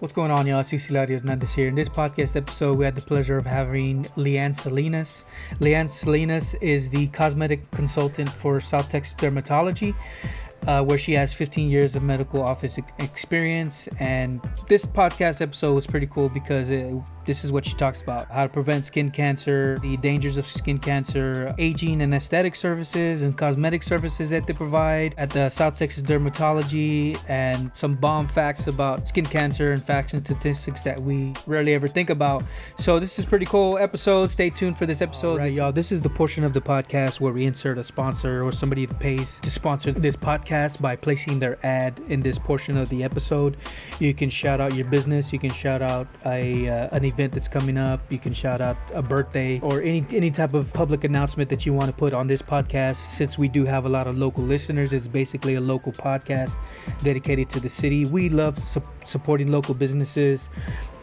What's going on, y'all? It's Hilario Hernandez here. In this podcast episode, we had the pleasure of having LeahAnn Salinas. LeahAnn Salinas is the cosmetic consultant for South Texas Dermatology uh, where she has 15 years of medical office experience. And this podcast episode was pretty cool because it, this is what she talks about how to prevent skin cancer, the dangers of skin cancer, aging and aesthetic services and cosmetic services that they provide at the South Texas Dermatology, and some bomb facts about skin cancer and facts and statistics that we rarely ever think about. So, this is pretty cool episode. Stay tuned for this episode. All right, y'all. This is the portion of the podcast where we insert a sponsor or somebody that pays to sponsor this podcast by placing their ad in this portion of the episode. You can shout out your business, you can shout out a, uh, an event event that's coming up. You can shout out a birthday or any any type of public announcement that you want to put on this podcast. Since we do have a lot of local listeners, it's basically a local podcast dedicated to the city. We love su- supporting local businesses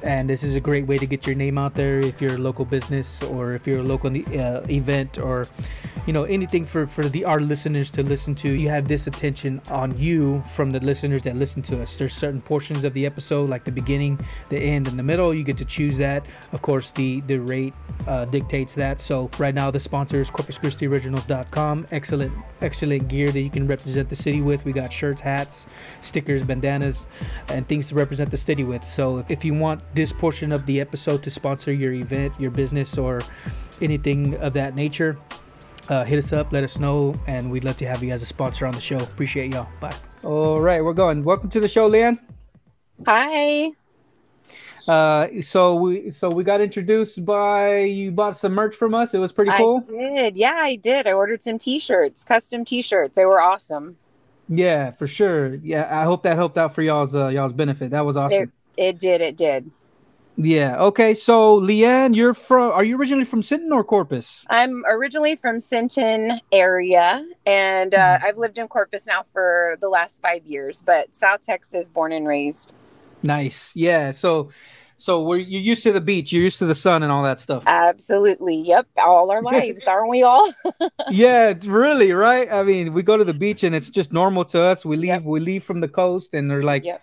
and this is a great way to get your name out there if you're a local business or if you're a local uh, event or you know anything for for the our listeners to listen to you have this attention on you from the listeners that listen to us. There's certain portions of the episode like the beginning the end and the middle. You get to choose that. Of course the the rate uh, dictates that. So right now the sponsor is corpuschristioriginals.com excellent excellent gear that you can represent the city with. We got shirts hats stickers bandanas and things to represent the city with. So if you want this portion of the episode to sponsor your event, your business, or anything of that nature, uh, hit us up, let us know, and we'd love to have you as a sponsor on the show. Appreciate y'all. Bye. All right, we're going. Welcome to the show, LeahAnn. Hi. Uh, so we so we got introduced by you bought some merch from us. It was pretty cool. I did. Yeah, I did. I ordered some t-shirts, custom t-shirts. They were awesome. Yeah, for sure. Yeah, I hope that helped out for y'all's uh, y'all's benefit. That was awesome. It, it did. It did. Yeah. Okay. So, LeahAnn, you're from? Are you originally from Sinton or Corpus? I'm originally from Sinton area, and uh, mm-hmm. I've lived in Corpus now for the last five years. But South Texas, born and raised. Nice. Yeah. So, so we're you're used to the beach, you're used to the sun and all that stuff. Absolutely. Yep. All our lives, aren't we all? yeah, really, right? I mean, we go to the beach and it's just normal to us. We leave, yep. we leave from the coast, and they're like. Yep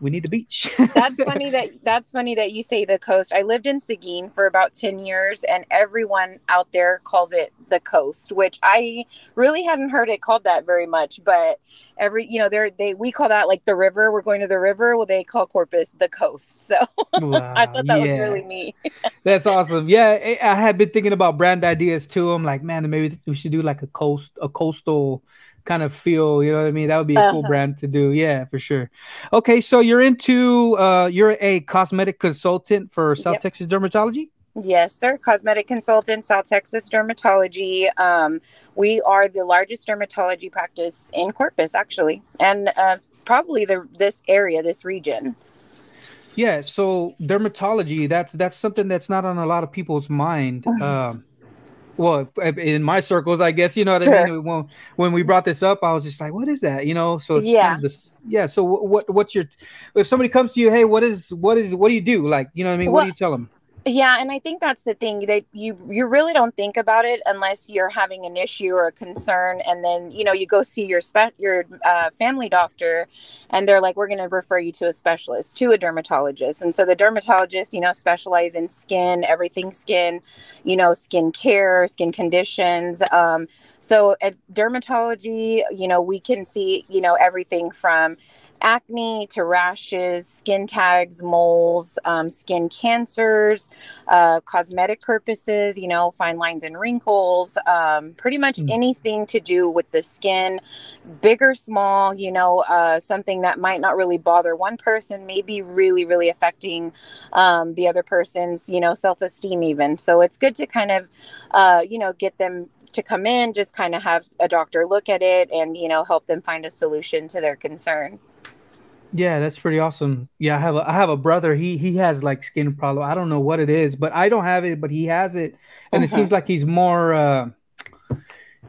we need the beach. that's funny that that's funny that you say the coast. I lived in Seguin for about 10 years and everyone out there calls it the coast, which I really hadn't heard it called that very much, but every you know, they're they we call that like the river. We're going to the river. Well, they call Corpus the coast. So wow, I thought that yeah. was really neat. that's awesome. Yeah, I had been thinking about brand ideas too. I'm like, man, maybe we should do like a coast a coastal kind of feel you know what i mean that would be a uh-huh. cool brand to do yeah for sure okay so you're into uh you're a cosmetic consultant for south yep. texas dermatology Yes, sir. Cosmetic consultant, South Texas Dermatology. Um, we are the largest dermatology practice in Corpus, actually, and uh, probably the this area, this region. Yeah. So dermatology, that's that's something that's not on a lot of people's mind. um, well in my circles i guess you know what sure. i mean? When, when we brought this up i was just like what is that? You know so yeah kind of this, yeah so what what's your if somebody comes to you hey what is what is what do you do? Like you know what i mean? Well, what do you tell them yeah, and I think that's the thing that you you really don't think about it unless you're having an issue or a concern, and then you know you go see your spe- your uh, family doctor, and they're like, we're going to refer you to a specialist, to a dermatologist, and so the dermatologist, you know, specialize in skin, everything skin, you know, skin care, skin conditions. Um, so at dermatology, you know, we can see you know everything from acne to rashes, skin tags, moles, um, skin cancers, uh, cosmetic purposes, you know, fine lines and wrinkles, um, pretty much mm. anything to do with the skin, big or small, you know, uh, something that might not really bother one person may be really, really affecting um, the other person's, you know, self esteem, even. So it's good to kind of, uh, you know, get them to come in, just kind of have a doctor look at it and, you know, help them find a solution to their concern. Yeah, that's pretty awesome. Yeah, I have a I have a brother. He he has like skin problem. I don't know what it is, but I don't have it, but he has it, and uh-huh. it seems like he's more uh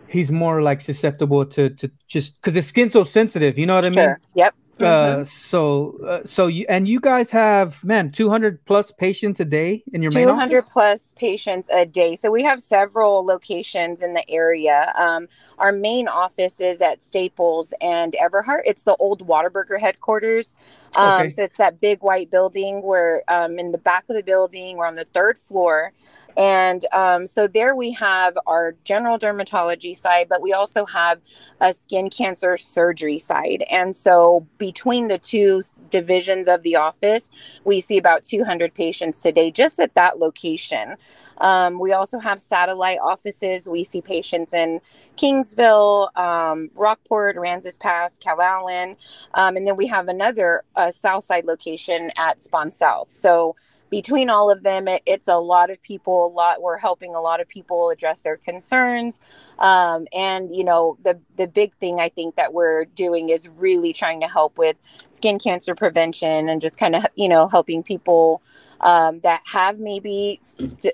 he's more like susceptible to to just because his skin's so sensitive. You know what sure. I mean? Yep. Mm-hmm. Uh, so, uh, so you and you guys have man, two hundred plus patients a day in your two hundred plus patients a day. So we have several locations in the area. Um, our main office is at Staples and Everhart. It's the old Whataburger headquarters. Um, okay. So it's that big white building. Where um, in the back of the building. We're on the third floor, and um, so there we have our general dermatology side, but we also have a skin cancer surgery side. And so between the two divisions of the office, we see about 200 patients today just at that location. Um, we also have satellite offices. We see patients in Kingsville, um, Rockport, Aransas Pass, Calallen. Um, and then we have another uh, Southside location at Spawn South. So between all of them, it, it's a lot of people. A lot we're helping a lot of people address their concerns, um, and you know the the big thing I think that we're doing is really trying to help with skin cancer prevention and just kind of you know helping people um, that have maybe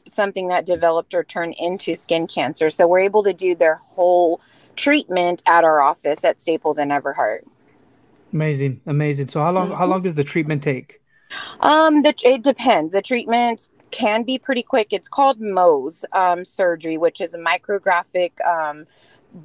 something that developed or turned into skin cancer. So we're able to do their whole treatment at our office at Staples and Everhart. Amazing, amazing. So how long mm-hmm. how long does the treatment take? Um, the, it depends. The treatment can be pretty quick. It's called Mohs um, surgery, which is a micrographic um,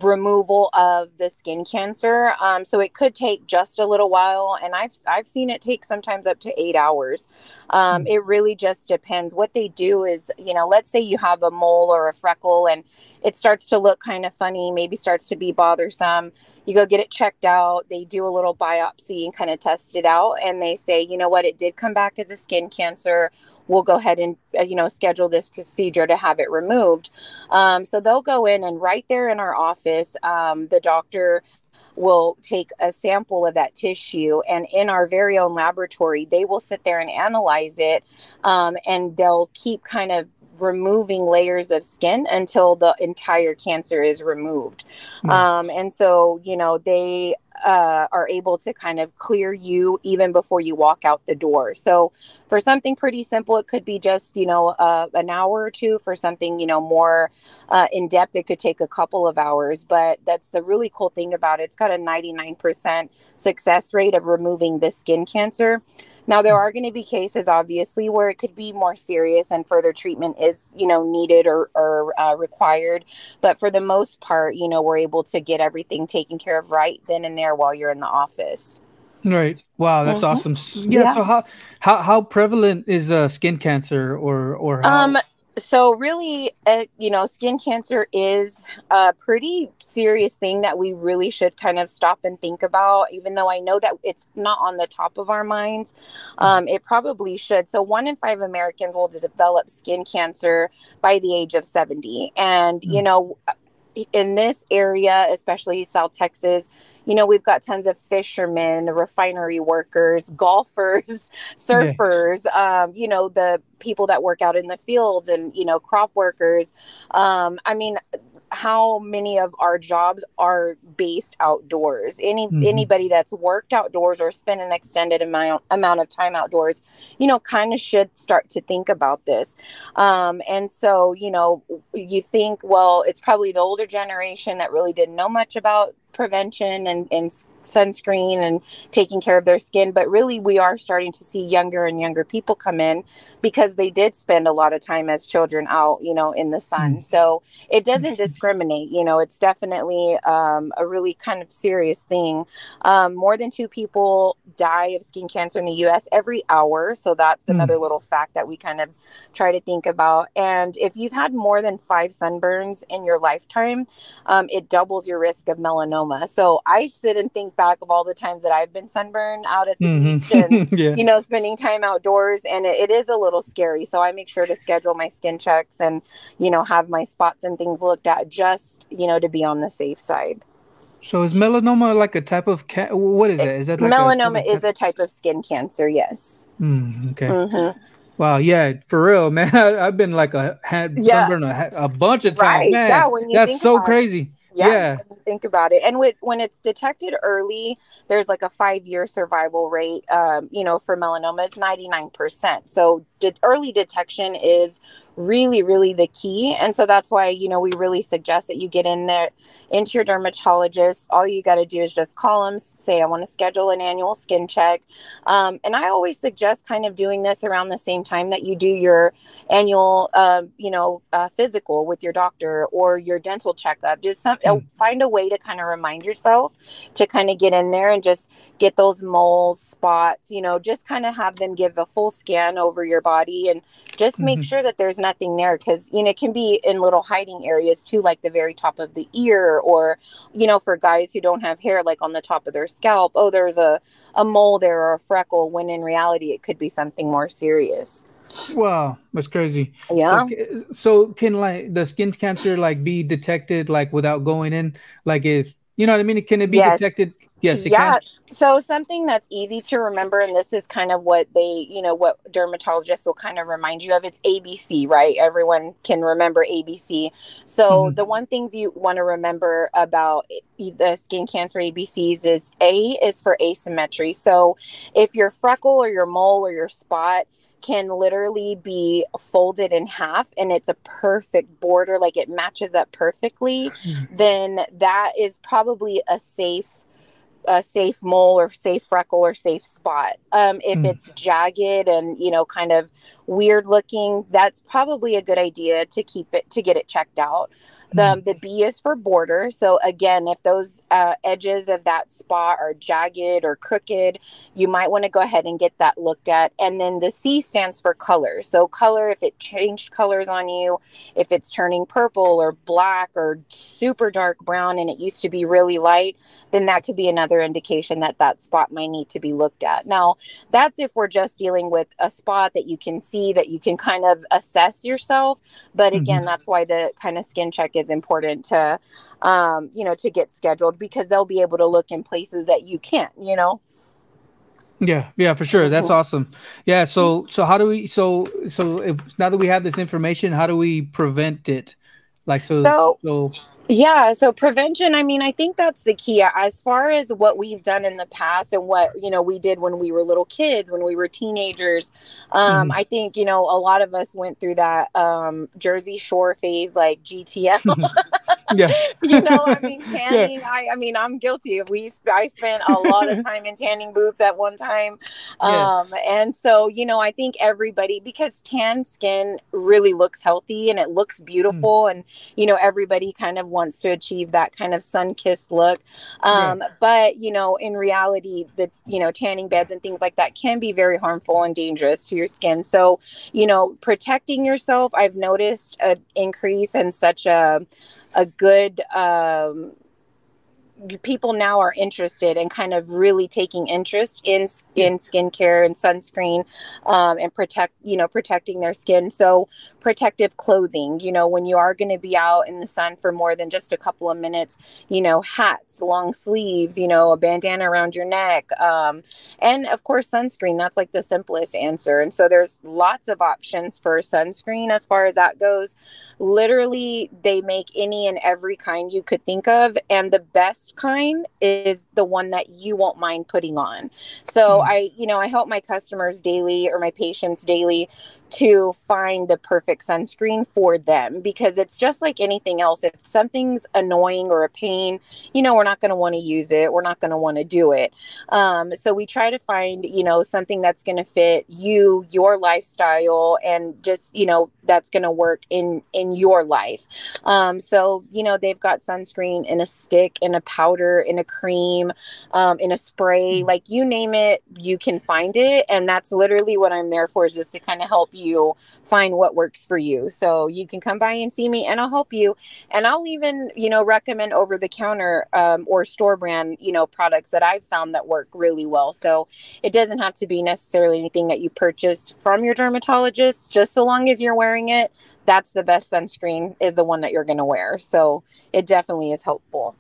removal of the skin cancer. Um, so it could take just a little while, and I've I've seen it take sometimes up to eight hours. Um, mm. It really just depends. What they do is, you know, let's say you have a mole or a freckle, and it starts to look kind of funny, maybe starts to be bothersome. You go get it checked out. They do a little biopsy and kind of test it out, and they say, you know what, it did come back as a skin cancer we'll go ahead and uh, you know schedule this procedure to have it removed um, so they'll go in and right there in our office um, the doctor will take a sample of that tissue and in our very own laboratory they will sit there and analyze it um, and they'll keep kind of removing layers of skin until the entire cancer is removed. Mm. Um, and so, you know, they uh, are able to kind of clear you even before you walk out the door. So, for something pretty simple, it could be just, you know, uh, an hour or two. For something, you know, more uh, in depth, it could take a couple of hours. But that's the really cool thing about it. It's got a 99% success rate of removing the skin cancer. Now, there are going to be cases, obviously, where it could be more serious and further treatment is, you know, needed or, or uh, required. But for the most part, you know, we're able to get everything taken care of right then and there while you're in the office. Right. Wow, that's mm-hmm. awesome. Yeah, yeah, So how how how prevalent is uh, skin cancer or or how? um so really uh, you know skin cancer is a pretty serious thing that we really should kind of stop and think about even though i know that it's not on the top of our minds um, it probably should so one in five americans will develop skin cancer by the age of 70 and mm-hmm. you know in this area, especially South Texas, you know, we've got tons of fishermen, refinery workers, golfers, surfers, yeah. um, you know, the people that work out in the fields and, you know, crop workers. Um, I mean, how many of our jobs are based outdoors any mm-hmm. anybody that's worked outdoors or spent an extended amount amount of time outdoors you know kind of should start to think about this um, and so you know you think well it's probably the older generation that really didn't know much about prevention and, and sunscreen and taking care of their skin. But really, we are starting to see younger and younger people come in because they did spend a lot of time as children out, you know, in the sun. Mm. So it doesn't discriminate. You know, it's definitely um, a really kind of serious thing. Um, more than two people die of skin cancer in the US every hour. So that's mm. another little fact that we kind of try to think about. And if you've had more than five sunburns in your lifetime, um, it doubles your risk of melanoma. So I sit and think back of all the times that I've been sunburned out at the mm-hmm. beach and, yeah. you know, spending time outdoors. And it, it is a little scary. So I make sure to schedule my skin checks and, you know, have my spots and things looked at just, you know, to be on the safe side. So is melanoma like a type of ca- what is it? Is that like melanoma a, is a type of skin cancer? Yes. Mm, okay. Mm-hmm. Wow, yeah, for real, man. I, have been like a had yeah. sunburn a, a, bunch of times. Right. Man, yeah, that's so crazy. It yeah, yeah. think about it and with when it's detected early there's like a five year survival rate um, you know for melanoma is 99% so de- early detection is really really the key. And so that's why you know we really suggest that you get in there into your dermatologist. All you got to do is just call them say i want to schedule an annual skin check. Um, and i always suggest kind of doing this around the same time that you do your annual uh, you know uh, physical with your doctor or your dental checkup. Just some mm. find a way to kind of remind yourself to kind of get in there and just get those moles spots you know just kind of have them give a full scan over your body and just make mm-hmm. sure that there's nothing there because you know it can be in little hiding areas too like the very top of the ear or you know for guys who don't have hair like on the top of their scalp oh there's a, a mole there or a freckle when in reality it could be something more serious wow that's crazy yeah so, so can like the skin cancer like be detected like without going in like if you know what I mean? Can it be yes. detected? Yes, yeah. Can. So something that's easy to remember, and this is kind of what they, you know, what dermatologists will kind of remind you of. It's ABC, right? Everyone can remember ABC. So mm-hmm. the one things you want to remember about the skin cancer ABCs is A is for asymmetry. So if your freckle or your mole or your spot can literally be folded in half and it's a perfect border, like it matches up perfectly, mm-hmm. then that is probably a safe a safe mole or safe freckle or safe spot. Um, if mm. it's jagged and you know kind of weird looking, that's probably a good idea to keep it to get it checked out. The mm. the B is for border. So again, if those uh, edges of that spot are jagged or crooked, you might want to go ahead and get that looked at. And then the C stands for color. So color, if it changed colors on you, if it's turning purple or black or super dark brown and it used to be really light, then that could be another another indication that that spot might need to be looked at. Now, that's if we're just dealing with a spot that you can see that you can kind of assess yourself. But again, mm-hmm. that's why the kind of skin check is important to, um, you know, to get scheduled because they'll be able to look in places that you can't, you know. Yeah, yeah, for sure. That's awesome. Yeah. So, so how do we? So, so if now that we have this information, how do we prevent it? Like, so, so, so yeah, so prevention, I mean, I think that's the key as far as what we've done in the past and what, you know, we did when we were little kids, when we were teenagers. Um, mm-hmm. I think, you know, a lot of us went through that um, Jersey Shore phase like GTL. yeah. you know, I mean, tanning, yeah. I, I mean, I'm guilty. We, I spent a lot of time in tanning booths at one time. Um, yeah. And so, you know, I think everybody, because tan skin really looks healthy and it looks beautiful, mm. and, you know, everybody kind of wants to achieve that kind of sun kissed look. Um, yeah. But, you know, in reality, the, you know, tanning beds and things like that can be very harmful and dangerous to your skin. So, you know, protecting yourself, I've noticed an increase in such a, a good um, people now are interested and in kind of really taking interest in in skincare and sunscreen um, and protect you know protecting their skin. So protective clothing you know when you are going to be out in the sun for more than just a couple of minutes you know hats long sleeves you know a bandana around your neck um, and of course sunscreen that's like the simplest answer. And so there's lots of options for sunscreen as far as that goes. Literally they make any and every kind you could think of and the best kind is the one that you won't mind putting on. So mm. I, you know, I help my customers daily or my patients daily to find the perfect sunscreen for them because it's just like anything else. If something's annoying or a pain, you know, we're not going to want to use it. We're not going to want to do it. Um, so we try to find, you know, something that's going to fit you, your lifestyle, and just, you know, that's going to work in in your life. Um, so you know, they've got sunscreen in a stick, in a powder, in a cream, um, in a spray, mm-hmm. like you name it, you can find it, and that's literally what I'm there for, is just to kind of help you find what works for you. So you can come by and see me, and I'll help you. And I'll even, you know, recommend over the counter um, or store brand, you know, products that I've found that work really well. So it doesn't have to be necessarily anything that you purchase from your dermatologist, just so long as you're wearing it. That's the best sunscreen is the one that you're going to wear. So it definitely is helpful.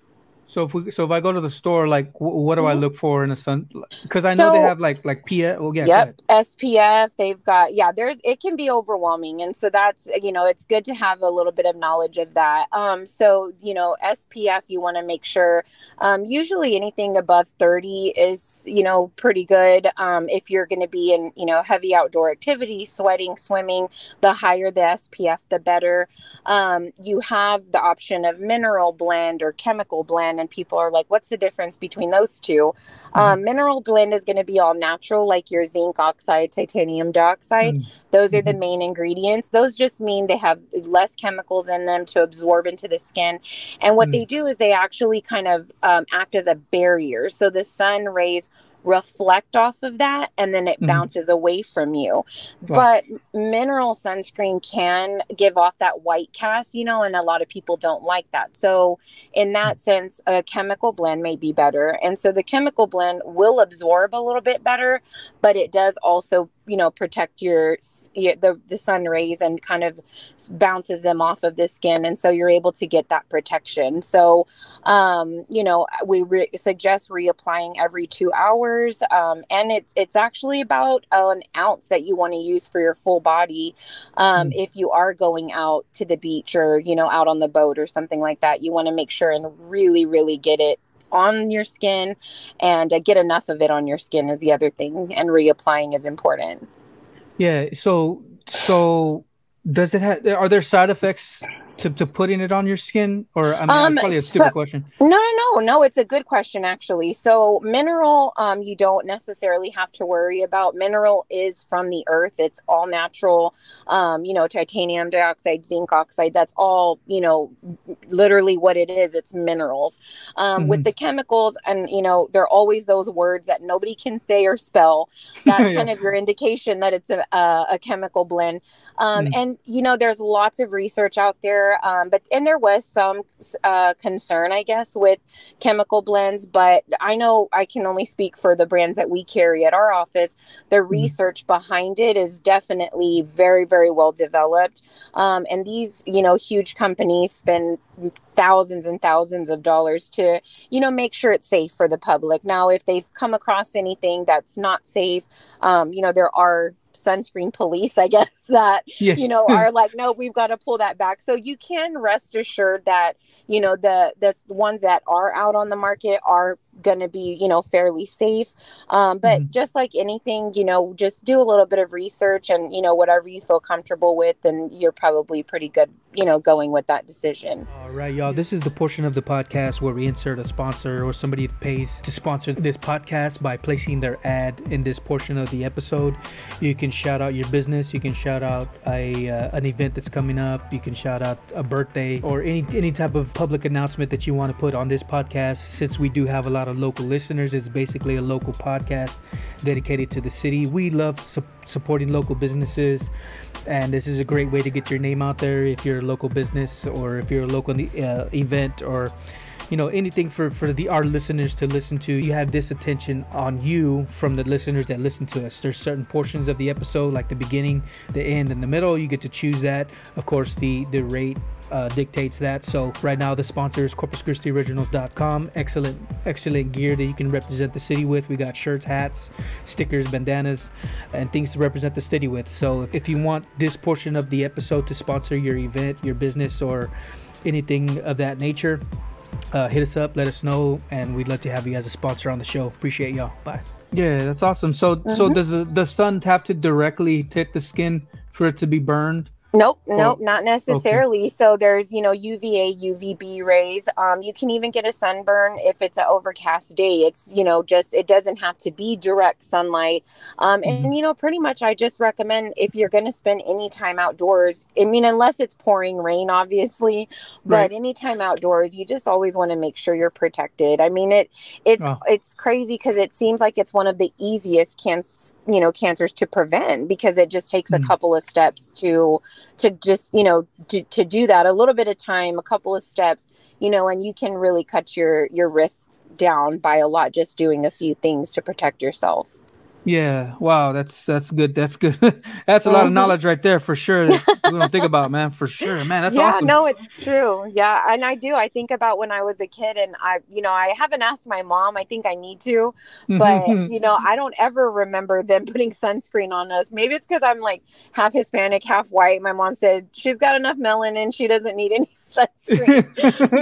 So if we, so if I go to the store, like, what do I mm-hmm. look for in a sun? Because I know they have like like PF. Well, yeah, yep, SPF. They've got yeah. There's it can be overwhelming, and so that's you know it's good to have a little bit of knowledge of that. Um, so you know SPF, you want to make sure. Um, usually anything above thirty is you know pretty good. Um, if you're going to be in you know heavy outdoor activity, sweating, swimming, the higher the SPF, the better. Um, you have the option of mineral blend or chemical blend and people are like, what's the difference between those 2 mm-hmm. um, mineral blend is going to be all natural, like your zinc oxide, titanium dioxide. Mm-hmm. Those are the mm-hmm. main ingredients. Those just mean they have less chemicals in them to absorb into the skin. And what mm-hmm. they do is they actually kind of um, act as a barrier. So the sun rays reflect off of that and then it mm-hmm. bounces away from you. Wow. But mineral sunscreen can give off that white cast, you know, and a lot of people don't like that. So, in that mm-hmm. sense, a chemical blend may be better. And so the chemical blend will absorb a little bit better, but it does also you know protect your, the the sun rays and kind of bounces them off of the skin and so you're able to get that protection so um, you know we re- suggest reapplying every two hours um, and it's it's actually about an ounce that you want to use for your full body um, mm. if you are going out to the beach or you know out on the boat or something like that you want to make sure and really really get it on your skin and uh, get enough of it on your skin is the other thing and reapplying is important. Yeah so so does it have are there side effects to, to putting it on your skin? Or i mean um, probably a stupid so, question. No no no. No it's a good question actually. So mineral um you don't necessarily have to worry about. Mineral is from the earth. It's all natural. Um you know titanium dioxide zinc oxide. That's all you know literally what it is. It's minerals. Um, mm-hmm. with the chemicals and you know there are always those words that nobody can say or spell. That's yeah. kind of your indication that it's a, a, a chemical blend. Um, mm-hmm. and you know there's lots of research out there um, but and there was some uh, concern, I guess, with chemical blends. But I know I can only speak for the brands that we carry at our office. The mm-hmm. research behind it is definitely very, very well developed. Um, and these, you know, huge companies spend thousands and thousands of dollars to you know make sure it's safe for the public now if they've come across anything that's not safe um, you know there are sunscreen police, I guess, that, yeah. you know, are like, no, we've got to pull that back. So you can rest assured that, you know, the, the ones that are out on the market are going to be you know fairly safe. Um, but mm-hmm. just like anything you know just do a little bit of research and you know whatever you feel comfortable with and you're probably pretty good you know going with that decision. All right y'all this is the portion of the podcast where we insert a sponsor or somebody pays to sponsor this podcast by placing their ad in this portion of the episode. You can shout out your business. You can shout out a uh, an event that's coming up. You can shout out a birthday or any any type of public announcement that you want to put on this podcast. Since we do have a lot of local listeners. It's basically a local podcast dedicated to the city. We love su- supporting local businesses, and this is a great way to get your name out there if you're a local business or if you're a local uh, event or you know anything for for the our listeners to listen to you have this attention on you from the listeners that listen to us there's certain portions of the episode like the beginning the end and the middle you get to choose that of course the the rate uh, dictates that so right now the sponsor is corpuschristioriginals.com excellent excellent gear that you can represent the city with we got shirts hats stickers bandanas and things to represent the city with so if you want this portion of the episode to sponsor your event your business or anything of that nature uh, hit us up, let us know, and we'd love to have you as a sponsor on the show. Appreciate y'all. Bye. Yeah, that's awesome. So, mm-hmm. so does the, the sun have to directly hit the skin for it to be burned? Nope, nope, not necessarily. Okay. So there's, you know, UVA, UVB rays. Um, you can even get a sunburn if it's an overcast day. It's, you know, just it doesn't have to be direct sunlight. Um, and mm-hmm. you know, pretty much I just recommend if you're going to spend any time outdoors. I mean, unless it's pouring rain, obviously, but right. anytime outdoors, you just always want to make sure you're protected. I mean, it it's oh. it's crazy because it seems like it's one of the easiest cancer, you know, cancers to prevent because it just takes mm-hmm. a couple of steps to to just you know to, to do that a little bit of time a couple of steps you know and you can really cut your your risks down by a lot just doing a few things to protect yourself Yeah. Wow. That's that's good. That's good. that's a lot of Mhm. knowledge right there for sure. We don't think about, man. For sure, man. That's awesome. yeah, awesome. no, it's true. Yeah, and I do. I think about when I was a kid, and I, you know, I haven't asked my mom. I think I need to, but you know, I don't ever remember them putting sunscreen on us. Maybe it's because I'm like half Hispanic, half white. My mom said she's got enough melanin; she doesn't need any sunscreen.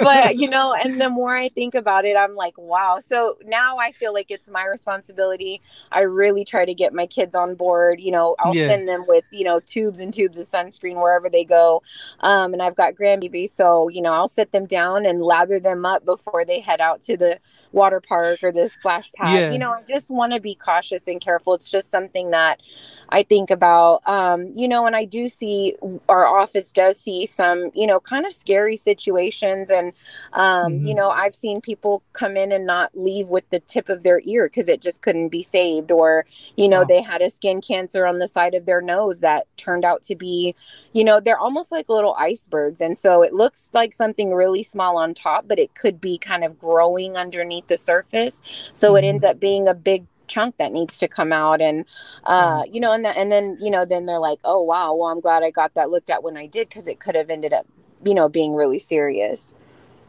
but you know, and the more I think about it, I'm like, wow. So now I feel like it's my responsibility. I really try to get my kids on board. You know, I'll Yeah. send them with you know tubes and tubes of sunscreen wherever they go. Um, and I've got grandbabies, so you know I'll sit them down and lather them up before they head out to the water park or the splash pad. Yeah. You know, I just want to be cautious and careful. It's just something that I think about. Um, you know, and I do see our office does see some, you know, kind of scary situations, and um, you Mhm. know, I've seen people come in and not leave with the tip of their ear because it just couldn't be saved, or you know, Wow. they had a skin cancer on the side of their nose that turned out to be you know they're almost like little icebergs. And so it looks like something really small on top but it could be kind of growing underneath the surface. So it Mhm. ends up being a big chunk that needs to come out. And uh you know and that and then you know then they're like oh wow. Well i'm glad i got that looked at when i did because it could have ended up you know being really serious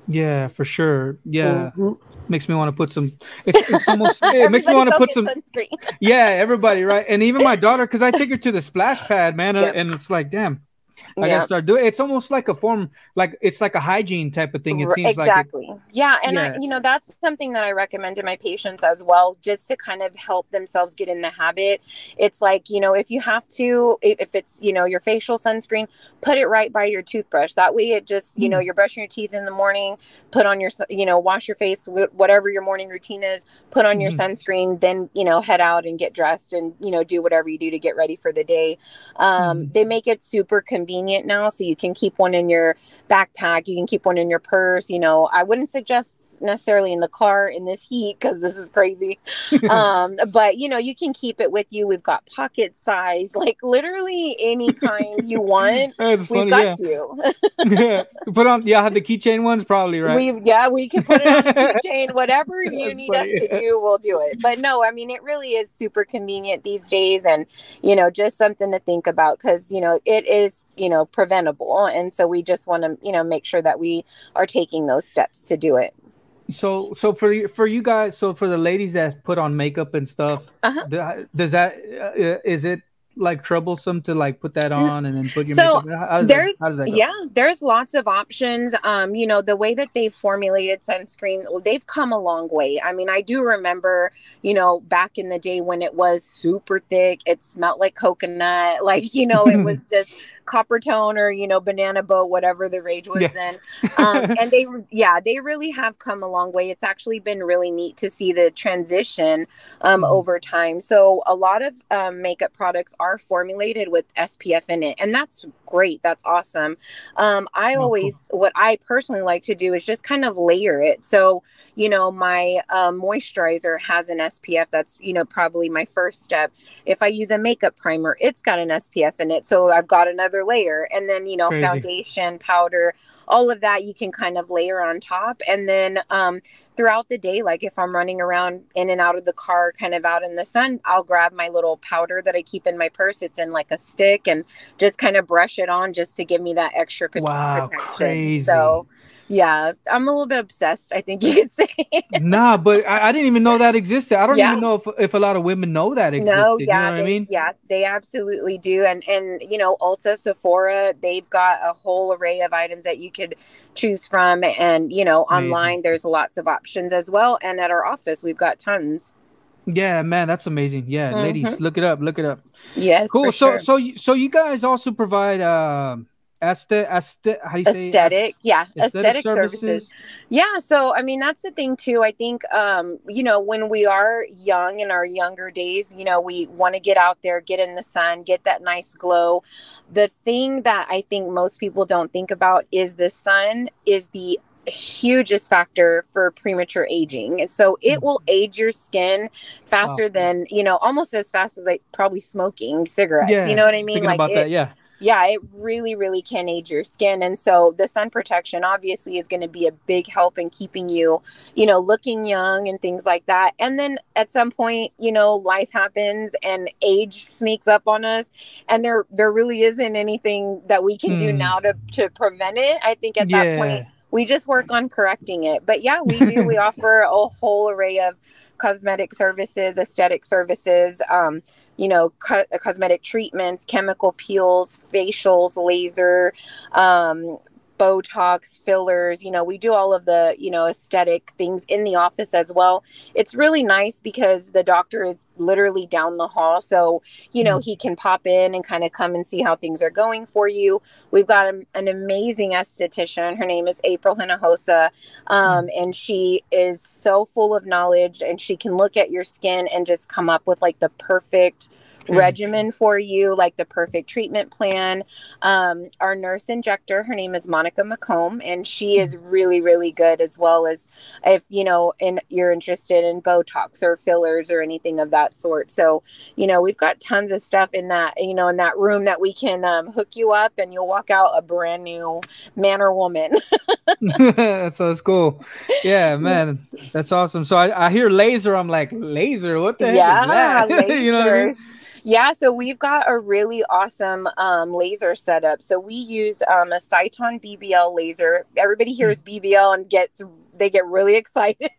yeah, for sure. Yeah, Mhm. makes me want to put some. It's, it's almost. It makes me want to put some. sunscreen. Yeah, everybody, right? And even my daughter, because I take her to the splash pad, man, and it's like, damn, I Yeah. gotta start doing. It's almost like a form, like it's like a hygiene type of thing. It seems like. exactly yeah and Yeah. i you know that's something that i recommend to my patients as well just to kind of help themselves get in the habit it's like you know if you have to if it's you know your facial sunscreen put it right by your toothbrush that way it just you know Mm. you're brushing your teeth in the morning put on your you know wash your face whatever your morning routine is put on your Mhm. sunscreen then you know head out and get dressed and you know do whatever you do to get ready for the day um, Mhm. they make it super convenient now so you can keep one in your backpack you can keep one in your purse you know i wouldn't suggest necessarily in the car in this heat because this is crazy um but you know you can keep it with you we've got pocket size like literally any kind you want That's we've funny. got Yeah. you yeah. Put on. Yeah, I have the keychain ones probably right. we yeah we can put it on a keychain whatever you That's need us funny. to do we'll do it but no i mean it really is super convenient these days and you know just something to think about because you know it is you know preventable. And so we just want to you know make sure that we are taking those steps to do it. So, so for you- for you guys, so for the ladies that put on makeup and stuff, Uh-huh. th- does that uh, is it like troublesome to like put that on and then put your So, makeup? How, how that- there's that yeah there's lots of options. Um you know the way that they've formulated sunscreen they've come a long way. I mean i do remember you know back in the day when it was super thick it smelled like coconut like you know it was just Coppertone or you know banana boat whatever the rage was Yeah. then um and they yeah they really have come a long way it's actually been really neat to see the transition um, Mhm. over time. So a lot of um, makeup products are formulated with SPF in it, and that's great. That's awesome. Um, I cool. always, what I personally like to do is just kind of layer it. So you know, my um, moisturizer has an SPF. That's you know probably my first step. If I use a makeup primer, it's got an SPF in it, so I've got another layer. And then you know, Crazy. foundation, powder, all of that you can kind of layer on top, and then um, throughout the day like if i'm running around in and out of the car kind of out in the sun i'll grab my little powder that i keep in my purse it's in like a stick and just kind of brush it on just to give me that extra Wow, protection crazy. so yeah i'm a little bit obsessed i think you could say nah, but I, I didn't even know that existed. I don't Yeah. even know if, if a lot of women know that existed. no you yeah know what they, I mean? yeah they absolutely do and and you know ulta sephora they've got a whole array of items that you could choose from and you know Amazing. online there's lots of options as well and at our office we've got tons Yeah, man, that's amazing. Yeah, ladies, look it up, look it up. yes Cool. So, sure. so, so you guys also provide um, aesthet, aesthet, how do you say? aesthetic yeah Aes- aesthetic, services. yeah so i mean that's the thing too i think um you know when we are young in our younger days you know we want to get out there get in the sun get that nice glow the thing that i think most people don't think about is the sun is the hugest factor for premature aging and so it Mhm. will age your skin faster than you know almost as fast as like probably smoking cigarettes Yeah, you know what i mean Thinking about it, that, yeah. Yeah, it really, really can age your skin. And so the sun protection obviously is going to be a big help in keeping you, you know, looking young and things like that. And then at some point, you know, life happens and age sneaks up on us and there there really isn't anything that we can mm. do hmm. now to to prevent it. I think at yeah. that point we just work on correcting it. But yeah, we do. we offer a whole array of cosmetic services, aesthetic services. Um, you know, co- cosmetic treatments, chemical peels, facials, laser, um, Botox, fillers, you know, we do all of the, you know, aesthetic things in the office as well. It's really nice because the doctor is literally down the hall. So, you know, mm he can pop in and kind of come and see how things are going for you. We've got a, an amazing esthetician. Her name is April Hinojosa. Um, mm And she is so full of knowledge and she can look at your skin and just come up with like the perfect mm regimen for you, like the perfect treatment plan. Um, our nurse injector, her name is Monica McComb, and she is really, really good as well as if you know, and you're interested in Botox or fillers or anything of that sort. So, you know, we've got tons of stuff in that, you know, in that room that we can um, hook you up, and you'll walk out a brand new man or woman. that's so cool. Yeah, man, that's awesome. So I, I hear laser. I'm like laser. What the heck yeah, is that? you know what I mean? Yeah, so we've got a really awesome um, laser setup. So we use um, a Sciton BBL laser. Everybody hears mm. BBL and gets they get really excited.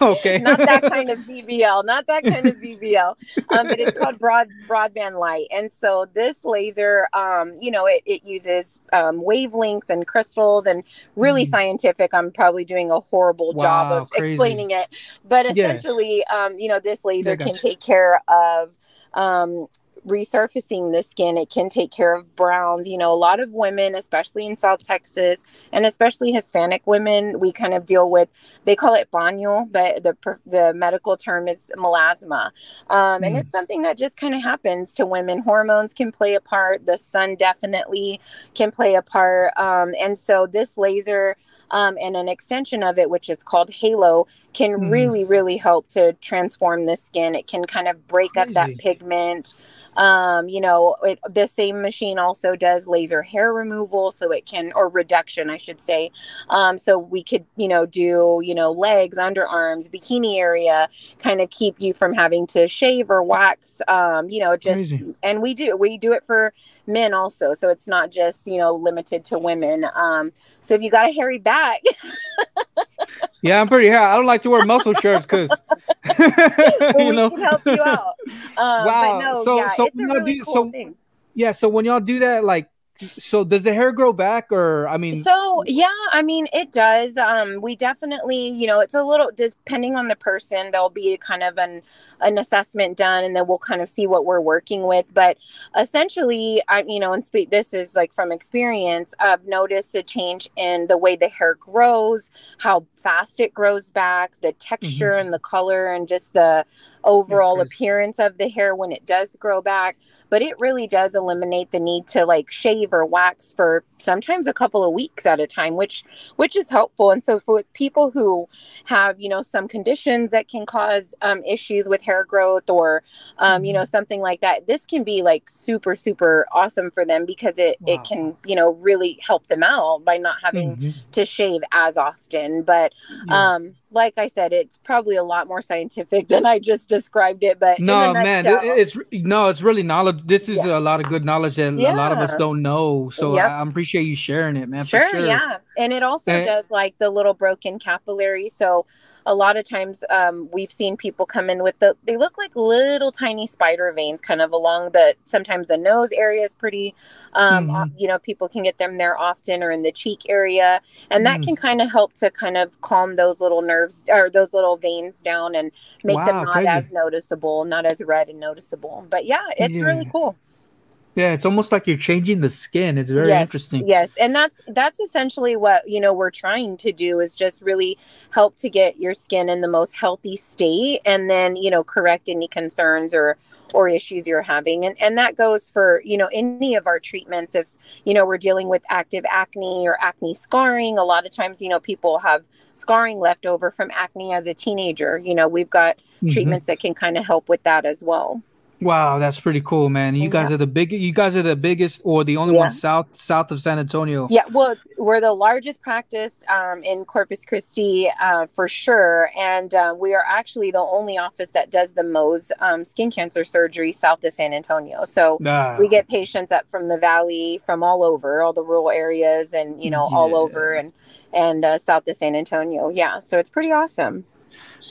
Okay. not that kind of BBL, not that kind of BBL, um, but it's called broad broadband light. And so this laser, um, you know, it, it uses um, wavelengths and crystals and really mm. scientific. I'm probably doing a horrible wow, job of crazy. explaining it, but essentially, yeah. um, you know, this laser can take care of um, resurfacing the skin. It can take care of browns. You know, a lot of women, especially in South Texas and especially Hispanic women, we kind of deal with, they call it paño, but the, the medical term is melasma. Um, mm. And it's something that just kind of happens to women. Hormones can play a part. The sun definitely can play a part. Um, and so this laser um, and an extension of it, which is called Halo, can mm. really, really help to transform the skin. It can kind of break Crazy. up that pigment. Um, you know, it, the same machine also does laser hair removal, so it can, or reduction, I should say. Um, so we could, you know, do, you know, legs, underarms, bikini area, kind of keep you from having to shave or wax. Um, you know, just, Crazy. and we do, we do it for men also. So it's not just, you know, limited to women. Um, so if you got a hairy back, yeah, I'm pretty hairy. I don't like to wear muscle shirts because you know can help you out. Um, wow. No, so yeah, so really do, cool so. Yeah, so when y'all do that, like so does the hair grow back or i mean so yeah i mean it does. Um we definitely you know it's a little depending on the person there'll be kind of an an assessment done and then we'll kind of see what we're working with. But essentially i you know and speak this is like from experience i've noticed a change in the way the hair grows how fast it grows back the texture mm-hmm. and the color and just the overall appearance of the hair when it does grow back. But it really does eliminate the need to like shave or wax for sometimes a couple of weeks at a time which which is helpful and so for people who have you know some conditions that can cause um, issues with hair growth or um, you know mm-hmm. something like that this can be like super super awesome for them because it wow. it can you know really help them out by not having mm-hmm. to shave as often but yeah. um like I said, it's probably a lot more scientific than I just described it. But no, man, it's no, it's really knowledge. This is yeah. a lot of good knowledge that yeah. a lot of us don't know. So I, appreciate you sharing it, man. Sure, sure. yeah, and it also and, does like the little broken capillary. So a lot of times um, we've seen people come in with the they look like little tiny spider veins, kind of along the sometimes the nose area is pretty. Um, mm-hmm. You know, people can get them there often, or in the cheek area, and that mm-hmm. can kind of help to kind of calm those little nerves nerves or those little veins down and make wow, them not crazy. as noticeable, not as red and noticeable. But yeah, it's yeah. really cool. Yeah, it's almost like you're changing the skin. It's very yes, interesting. Yes, and that's that's essentially what you know we're trying to do is just really help to get your skin in the most healthy state, and then you know correct any concerns or or issues you're having and and that goes for you know any of our treatments if you know we're dealing with active acne or acne scarring a lot of times you know people have scarring left over from acne as a teenager you know we've got mm-hmm. treatments that can kind of help with that as well Wow, that's pretty cool, man. You guys are the big. You guys are the biggest, or the only Yeah. one south south of San Antonio. Yeah, well, we're the largest practice um, in Corpus Christi uh, for sure, and uh, we are actually the only office that does the Mohs um, skin cancer surgery south of San Antonio. So Ah, we get patients up from the valley, from all over, all the rural areas, and you know, all over and and uh, south of San Antonio. Yeah, so it's pretty awesome.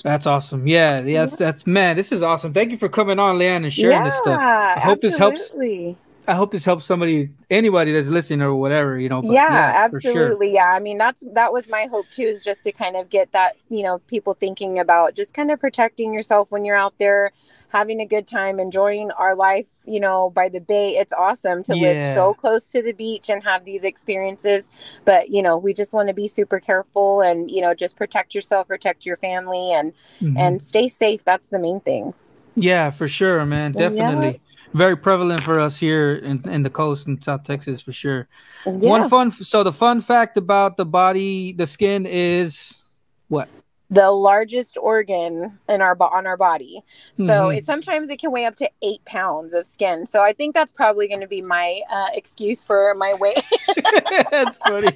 That's awesome. Yeah, yeah, that's, that's man. This is awesome. Thank you for coming on, LeahAnn, and sharing this stuff. I hope this helps absolutely. I hope this helps somebody, anybody that's listening or whatever, you know. but yeah, sure. absolutely yeah i mean that's that was my hope too is just to kind of get that you know people thinking about just kind of protecting yourself when you're out there having a good time enjoying our life you know by the bay it's awesome to live so close to the beach and have these experiences but you know we just want to be super careful and you know just protect yourself protect your family and Mhm. and stay safe that's the main thing yeah, for sure, man. Yeah. Very prevalent for us here in, in the coast in South Texas for sure. yeah One fun so the fun fact about the body, the skin is what? The largest organ in our on our body. So Mhm. it sometimes it can weigh up to eight pounds of skin. So I think that's probably going to be my uh, excuse for my weight. That's funny.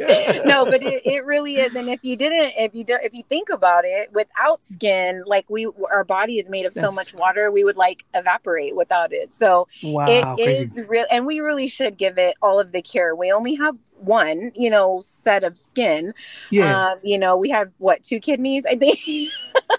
no, but it, it really is. And if you didn't, if you don't, if you think about it, without skin, like we, our body is made of so much water, we would like evaporate without it. So wow, it crazy. is real, and we really should give it all of the care. We only have one, you know, set of skin. Yeah. Um, you know, we have what two kidneys, I think.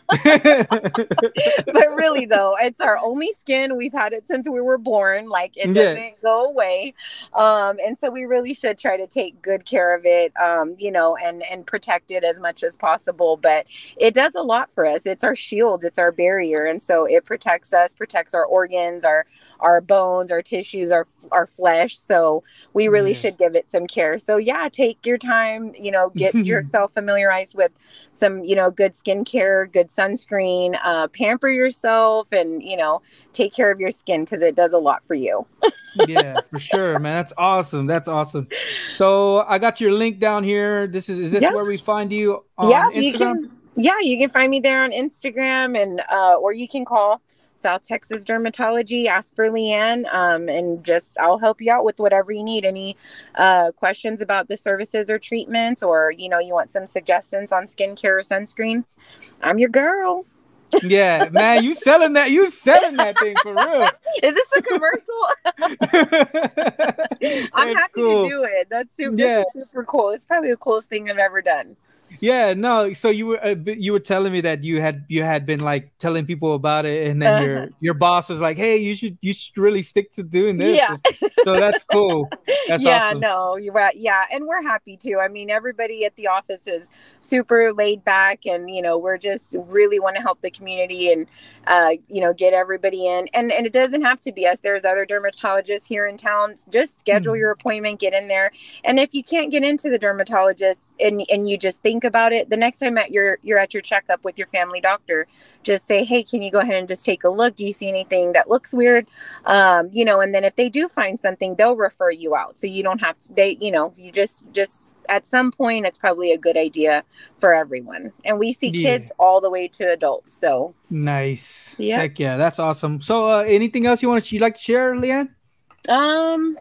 but really though it's our only skin we've had it since we were born like it Yeah. doesn't go away um and so we really should try to take good care of it um you know and and protect it as much as possible but it does a lot for us it's our shield it's our barrier and so it protects us protects our organs our our bones our tissues our our flesh so we really Yeah. should give it some care so yeah take your time you know get yourself familiarized with some you know good skincare good sunscreen uh, pamper yourself and you know take care of your skin because it does a lot for you yeah, for sure, man. That's awesome. That's awesome. So I got your link down here. This is is this Yeah. where we find you on yeah Instagram? you can yeah you can find me there on instagram and uh, or you can call south texas dermatology ask for LeahAnn um, and just i'll help you out with whatever you need any uh, questions about the services or treatments or you know you want some suggestions on skincare or sunscreen i'm your girl Yeah, man, you selling that? You selling that thing for real? is this a commercial i'm happy cool. to do it that's super Yeah. this is super cool it's probably the coolest thing i've ever done Yeah, no. So you were uh, you were telling me that you had you had been like telling people about it, and then your Uh-huh. your boss was like, "Hey, you should you should really stick to doing this." Yeah. So that's cool. That's yeah, awesome. no, you're right. Yeah, and we're happy too. I mean, everybody at the office is super laid back, and you know, we're just really want to help the community and uh, you know get everybody in. And and it doesn't have to be us. There's other dermatologists here in town. Just schedule Mhm. your appointment, get in there, and if you can't get into the dermatologist and and you just think about it, the next time at your you're at your checkup with your family doctor, just say, hey, can you go ahead and just take a look? Do you see anything that looks weird? um, you know and then if they do find something they'll refer you out so you don't have to they you know you just just at some point it's probably a good idea for everyone and we see Yeah. kids all the way to adults so Nice. Yeah. Heck yeah, that's awesome. So, uh, anything else you want to you like to share, LeahAnn? um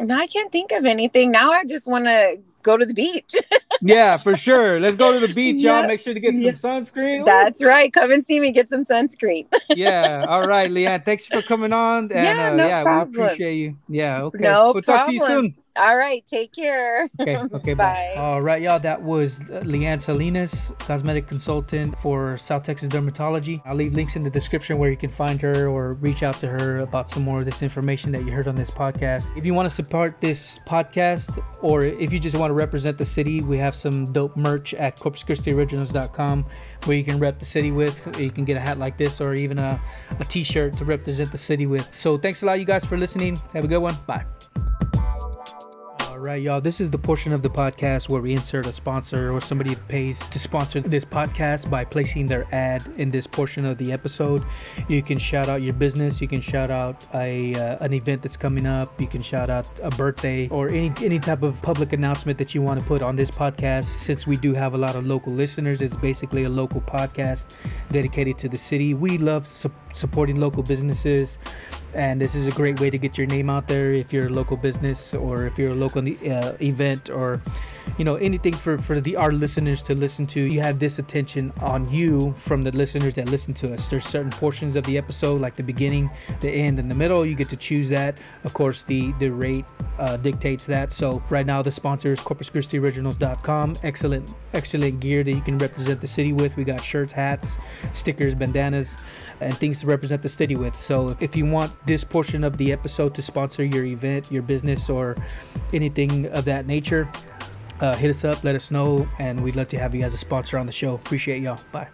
no i can't think of anything now i just want to go to the beach yeah, for sure. Let's go to the beach, y'all. Make sure to get Yeah. some sunscreen. Ooh. that's right come and see me get some sunscreen yeah. All right, LeahAnn. Thanks for coming on. And Yeah, uh, no yeah, problem. we appreciate you. Yeah. Okay. No we'll talk to you soon. All right take care Okay. Okay. bye. Bye. All right, y'all. That was LeahAnn Salinas, cosmetic consultant for South Texas Dermatology. I'll leave links in the description where you can find her or reach out to her about some more of this information that you heard on this podcast. If you want to support this podcast or if you just want to represent the city, we have some dope merch at CorpusChristiOriginals.com where you can rep the city with. You can get a hat like this or even a, a t-shirt to represent the city with. So thanks a lot, you guys, for listening. Have a good one. Bye. Right, y'all. This is the portion of the podcast where we insert a sponsor or somebody pays to sponsor this podcast by placing their ad in this portion of the episode. You can shout out your business. You can shout out a uh, an event that's coming up. You can shout out a birthday or any any type of public announcement that you want to put on this podcast. Since we do have a lot of local listeners, it's basically a local podcast dedicated to the city. We love su- supporting local businesses and this is a great way to get your name out there if you're a local business or if you're a local uh, event or you know anything for for the our listeners to listen to you have this attention on you from the listeners that listen to us. There's certain portions of the episode like the beginning the end and the middle you get to choose that. Of course the the rate uh, dictates that. So right now the sponsor is corpuschristioriginals.com excellent excellent gear that you can represent the city with. We got shirts hats stickers bandanas and things to represent the city with. So if you want this portion of the episode to sponsor your event your business or anything of that nature uh, hit us up, let us know, and we'd love to have you as a sponsor on the show. Appreciate y'all. Bye.